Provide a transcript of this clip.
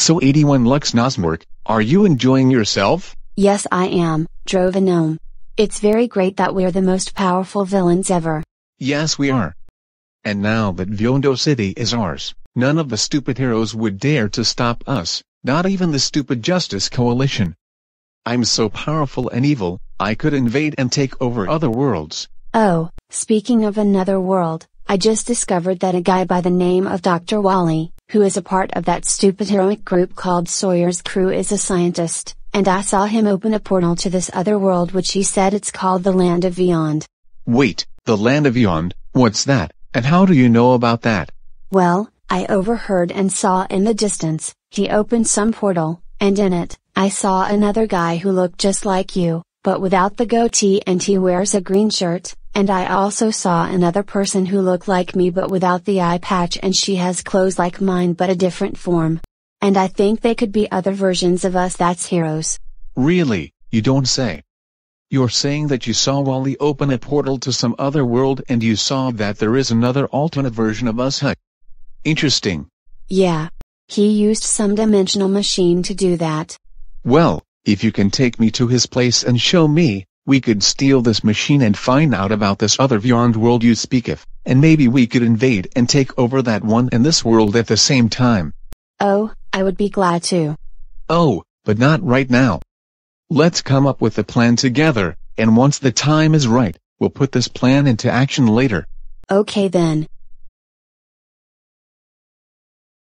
So 81 Lluks Nosmirc, are you enjoying yourself? Yes I am, Drovanome. It's very great that we're the most powerful villains ever. Yes we are. And now that Viondo City is ours, none of the stupid heroes would dare to stop us, not even the stupid Justice Coalition. I'm so powerful and evil, I could invade and take over other worlds. Oh, speaking of another world, I just discovered that a guy by the name of Dr. Wally, who is a part of that stupid heroic group called Sawyer's Crew is a scientist, and I saw him open a portal to this other world which he said it's called the Land of Beyond. Wait, the Land of Beyond, what's that, and how do you know about that? Well, I overheard and saw in the distance, he opened some portal, and in it, I saw another guy who looked just like you, but without the goatee and he wears a green shirt, and I also saw another person who looked like me but without the eye patch and she has clothes like mine but a different form. And I think they could be other versions of us that's heroes. Really, you don't say. You're saying that you saw Wally open a portal to some other world and you saw that there is another alternate version of us huh? Interesting. Yeah. He used some dimensional machine to do that. Well, if you can take me to his place and show me, we could steal this machine and find out about this other beyond world you speak of, and maybe we could invade and take over that one and this world at the same time. Oh, I would be glad to. Oh, but not right now. Let's come up with a plan together, and once the time is right, we'll put this plan into action later. Okay then,